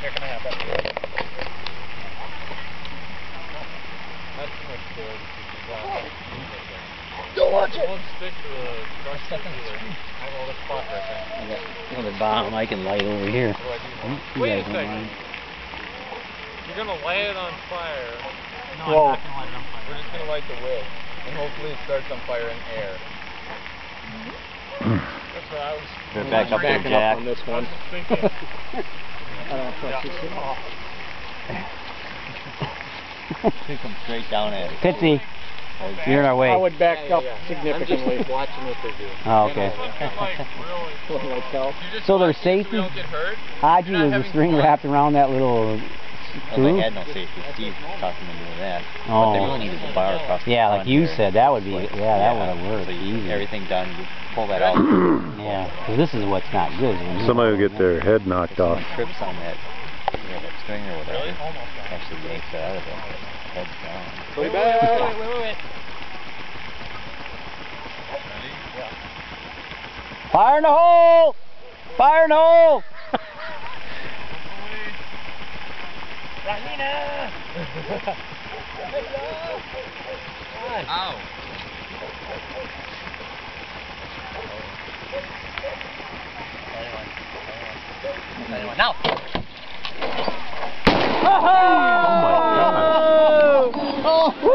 That's too much for it. Don't watch It won't stick to the brush either. I don't know the spot right there. I got another bomb I can light over here. What do I do now? you Wait a guys don't second. mind? You're gonna light it on fire. No, Whoa. I'm not gonna light it on fire. We're just gonna light the wick, and hopefully it starts on fire in air. Mm-hmm. That's what I was. Put it back up there, Jack. up on this one. Was thinking. I don't trust this at all. Should come straight down at it. Pitsy, you're in our way. I would back Yeah, up yeah. significantly. I'm just watching what they're doing. Oh, okay. Looking like really. Like hell. You just So watch there's safety? we don't. Haji, You're was the string fun. wrapped around that little Well, they had no safety. Steve talked them into that. But they Oh. really needed the bar across the Yeah, like you there. said, that would be, Like, yeah, that would have worked So you, easy. everything done, you pull that out. Yeah, 'cause this is what's not good. is when Somebody will get their head knocked off. Trips on that, you know, that string or whatever. Really? Almost got it. Actually yanks it out of there. Head's down. Wait, wait, wait, wait, wait. Fire in the hole! Fire in the hole! Ow. Now! Oh, my God. Oh. Woo!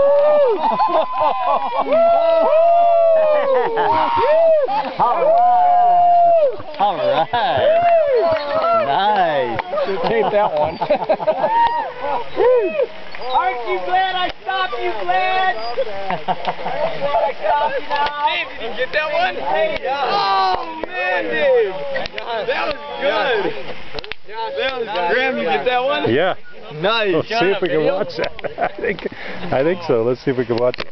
All right. All right. Nice. Should tape that one. Aren't you glad I stopped you, Glenn? Aren't you Glad? I stopped you now. Dave, did you get that one? Hey, Oh, man, Dave. That was good. That was good. Graham, you get that one? Yeah. Nice. Let's see if we can watch that. I think, I think so. Let's see if we can watch it.